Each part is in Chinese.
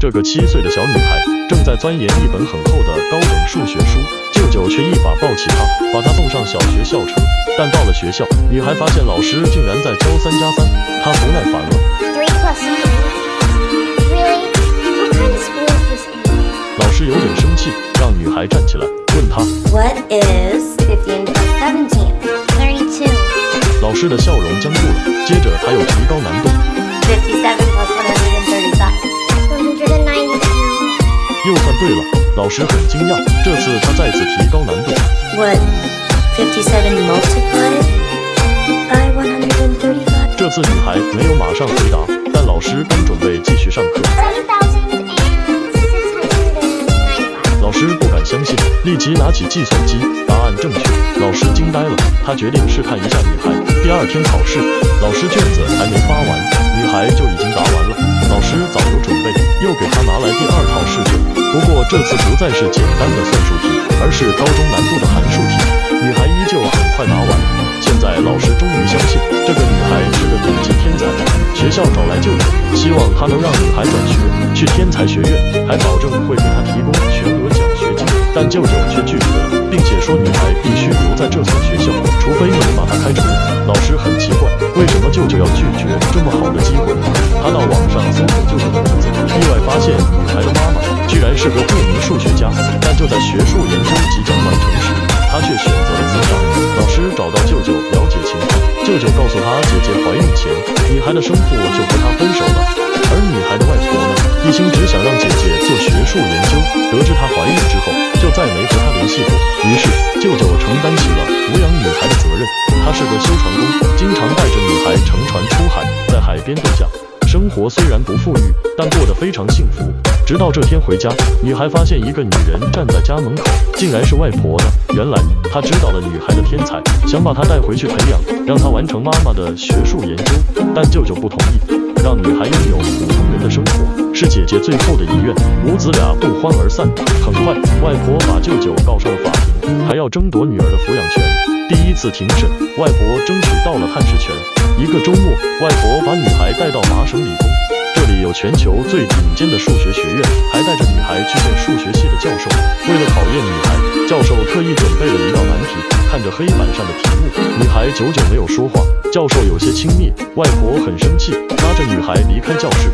这个七岁的小女孩正在钻研一本很厚的高等数学书，舅舅却一把抱起她，把她送上小学校车。但到了学校，女孩发现老师竟然在教三加三，她不耐烦了。老师有点生气，让女孩站起来，问她。What is 15 plus 17? Thirty-two. 老师的笑容僵住了，接着他又提高难度，又算对了。老师很惊讶，这次他再次提高难度。What? 57 multiplied by 135? 这次女孩没有马上回答，但老师刚准备继续上课。老师不敢相信，立即拿起计算机，答案正确。老师惊呆了，他决定试探一下女孩。第二天考试，老师卷子还没发完，女孩就已经答完了。老师早有准备，又给她拿来第二套试卷。不过这次不再是简单的算术题，而是高中难度的函数题。女孩依旧很快答完。现在老师终于相信这个女孩是个顶级天才，学校找来舅舅，希望他能让女孩转学去天才学院，还保证会给她提供全额奖学金。但舅舅却拒绝了，并且说女孩必须留在这所学校，除非能把她开除。老师很奇怪，为什么舅舅要拒绝这么好的机会？是个著名数学家。但就在学术研究即将完成时，他却选择了自杀。老师找到舅舅了解情况，舅舅告诉他，姐姐怀孕前，女孩的生父就和她分手了，而女孩的外婆呢，一心只想让姐姐做学术研究。得知她怀孕之后，就再没和她联系过。于是，舅舅承担起了抚养女孩的责任。他是个修船工，经常带着女孩乘船出海，在海边度假。生活虽然不富裕，但过得非常幸福。直到这天回家，女孩发现一个女人站在家门口，竟然是外婆呢。原来她知道了女孩的天才，想把她带回去培养，让她完成妈妈的学术研究。但舅舅不同意，让女孩拥有普通人的生活，是姐姐最后的遗愿。母子俩不欢而散。很快，外婆把舅舅告上了法庭，还要争夺女儿的抚养权。第一次庭审，外婆争取到了探视权。一个周末，外婆把女孩带到麻省理工，这里有全球最顶尖的数学学院，还带着女孩去见数学系的教授。为了考验女孩，教授特意准备了一道难题。看着黑板上的题目，女孩久久没有说话，教授有些轻蔑。外婆很生气，拉着女孩离开教室。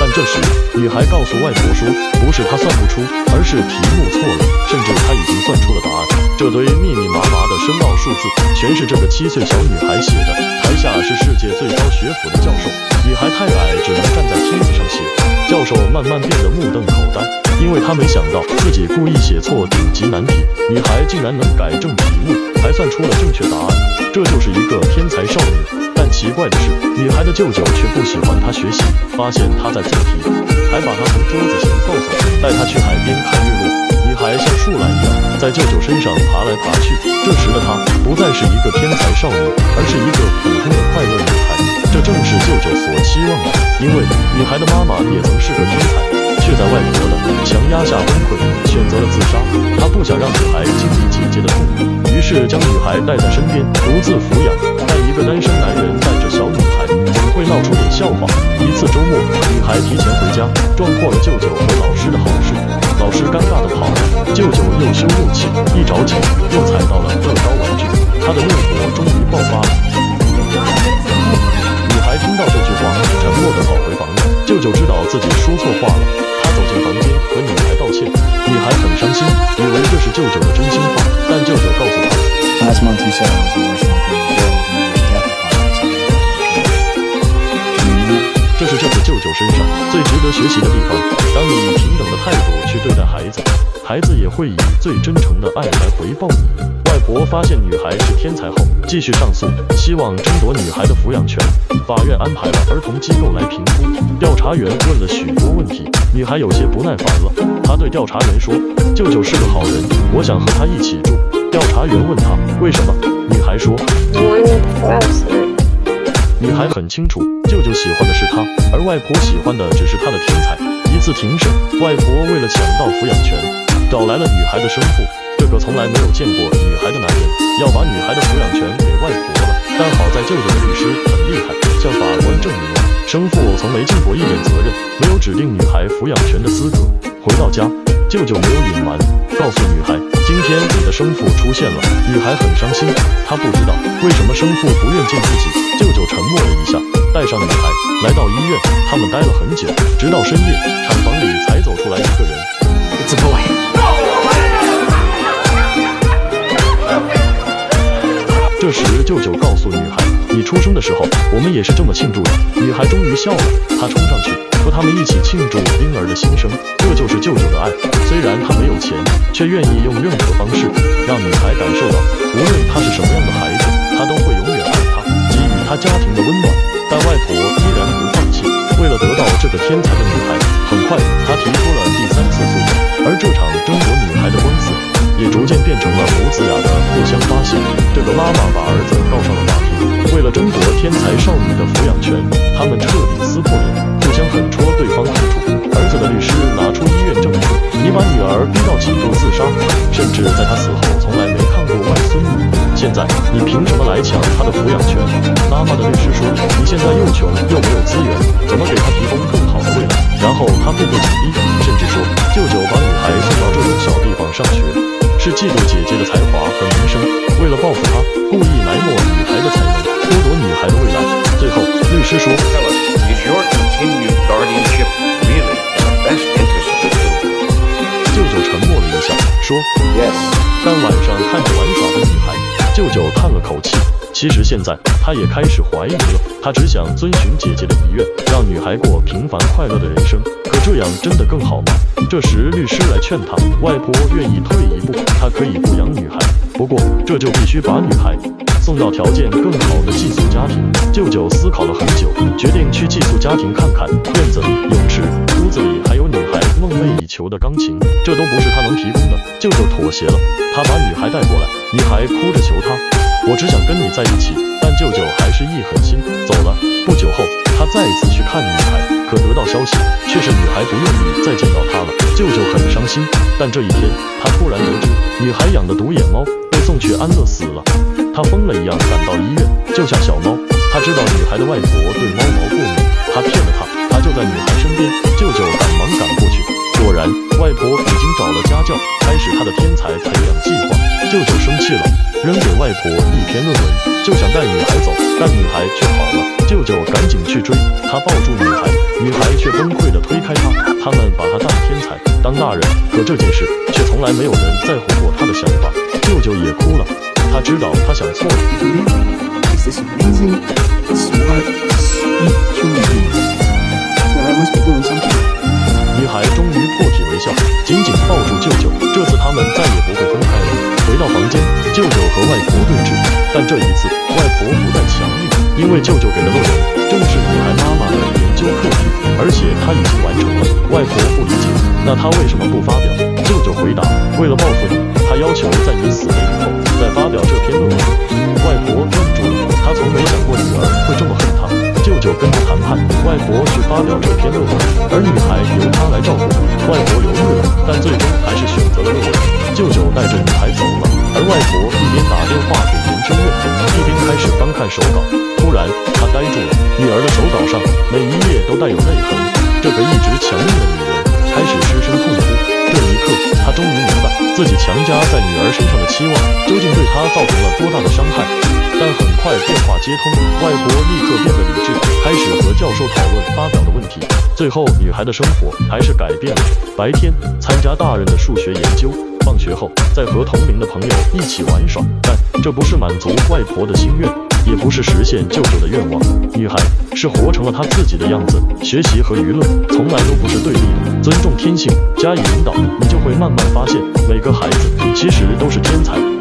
但这时，女孩告诉外婆说，不是她算不出，而是题目错了，甚至她已经算出了答案。这堆密密麻麻的深奥数字，全是这个七岁小女孩写的。台下是世界最高学府的教授，女孩太矮，只能站在梯子上写。教授慢慢变得目瞪口呆，因为他没想到自己故意写错顶级难题，女孩竟然能改正题目，还算出了正确答案。这就是一个天才少女。奇怪的是，女孩的舅舅却不喜欢她学习，发现她在做题，还把她从桌子前抱走，带她去海边看日落。女孩像树懒一样在舅舅身上爬来爬去。这时的她不再是一个天才少女，而是一个普通的快乐女孩。这正是舅舅所期望的，因为女孩的妈妈也曾是个天才，却在外面强压下崩溃，选择了自杀。她不想让女孩经历姐姐的痛苦，于是将女孩带在身边，独自抚养。但一个单身男人带着小女孩，总会闹出点笑话。一次周末，女孩提前回家，撞破了舅舅和老师的好事。老师尴尬地跑了，舅舅又羞又气，一着急又踩到了乐高玩具，他的怒火终于爆发了。女孩听到这句话，沉默地跑回房里。舅舅知道自己说错话了，和女孩道歉，女孩很伤心，以为这是舅舅的真心话，但舅舅告诉她，这是这个舅舅身上最值得学习的地方，当你以平等的态度去对待孩子。孩子也会以最真诚的爱来回报你。外婆发现女孩是天才后，继续上诉，希望争夺女孩的抚养权。法院安排了儿童机构来评估。调查员问了许多问题，女孩有些不耐烦了。她对调查员说：“舅舅是个好人，我想和他一起住。”调查员问她为什么，女孩说：“我的女孩很清楚，舅舅喜欢的是她，而外婆喜欢的只是她的天才。一次庭审，外婆为了抢到抚养权，找来了女孩的生父，这个从来没有见过女孩的男人，要把女孩的抚养权给外婆了。但好在舅舅的律师很厉害，向法官证明了生父从没尽过一点责任，没有指定女孩抚养权的资格。回到家，舅舅没有隐瞒，告诉女孩，今天你的生父出现了。女孩很伤心，她不知道为什么生父不愿见自己。舅舅沉默了一下，带上女孩来到医院，他们待了很久，直到深夜，产房里舅舅告诉女孩：“你出生的时候，我们也是这么庆祝的。”女孩终于笑了，她冲上去和他们一起庆祝婴儿的新生。这就是舅舅的爱。虽然他没有钱，却愿意用任何方式让女孩感受到，无论她是什么样的孩子，他都会永远爱她，给予她家庭的温暖。但外婆依然不放弃。为了得到这个天才的女孩，很快她提出了第三次诉讼，而这场争夺女孩的官司也逐渐变成了母子俩的互。这个妈妈把儿子告上了法庭，为了争夺天才少女的抚养权，他们彻底撕破脸，互相狠戳对方痛处。儿子的律师拿出医院证据，你把女儿逼到企图自杀，甚至在她死后从来没看过外孙女。现在你凭什么来抢她的抚养权？妈妈的律师说，你现在又穷又没有资源，怎么给她提供更好的未来？然后他步步紧逼，甚至说舅舅把女孩送到这种小地方上学，是嫉妒姐姐的才华和名声，为了报复他，故意埋没女孩的才能，剥夺女孩的未来。最后，律师说 is your continued guardianship really in the best interest of the children? 舅舅沉默了一下，说。Yes. 但晚上看着玩耍的女孩，舅舅叹了口气。其实现在他也开始怀疑了，他只想遵循姐姐的遗愿，让女孩过平凡快乐的人生。可这样真的更好吗？这时律师来劝他，外婆愿意退一步，他可以不养女孩，不过这就必须把女孩送到条件更好的寄宿家庭。舅舅思考了很久，决定去寄宿家庭看看。院子里、泳池、屋子里还有女孩梦寐以求的钢琴，这都不是他能提供的。舅舅妥协了，他把女孩带过来，女孩哭着求他。我只想跟你在一起，但舅舅还是一狠心走了。不久后，他再一次去看女孩，可得到消息却是女孩不愿意再见到他了。舅舅很伤心，但这一天，他突然得知女孩养的独眼猫被送去安乐死了。他疯了一样赶到医院，救下小猫。他知道女孩的外婆对猫毛过敏，他骗了她，他就在女孩身边。舅舅赶忙赶过去，果然外婆已经找了家教，开始她的天才培养计划。舅舅生气了，扔给外婆一篇论文，就想带女孩走，但女孩却跑了。舅舅赶紧去追，他抱住女孩，女孩却崩溃地推开他。他们把他当天才，当大人，可这件事却从来没有人在乎过他的想法。舅舅也哭了，他知道他想错了。但这一次外婆不再强硬，因为舅舅给的论文正是女孩妈妈的研究课题，而且他已经完成了。外婆不理解，那他为什么不发表？舅舅回答：为了报复你，他要求在你死了以后再发表这篇论文。外婆愣住了，她从没想过女儿会这么恨她。舅舅跟她谈判，外婆去发表这篇论文，而女孩由他来照顾。外婆犹豫了，但最终还是选择了论文。舅舅带着女孩走了，而外婆一边打电话给研究院，一边开始翻看手稿。突然，她呆住了，女儿的手稿上每一页都带有泪痕。这个一直强硬的女人开始失声痛哭。这一刻，她终于明白自己强加在女儿身上的期望究竟对她造成了多大的伤害。但很快电话接通，外婆立刻变得理智，开始和教授讨论发表的问题。最后，女孩的生活还是改变了。白天参加大人的数学研究，放学后再和同龄的朋友一起玩耍。但这不是满足外婆的心愿，也不是实现舅舅的愿望。女孩是活成了她自己的样子。学习和娱乐从来都不是对立的，尊重天性，加以引导，你就会慢慢发现，每个孩子其实都是天才。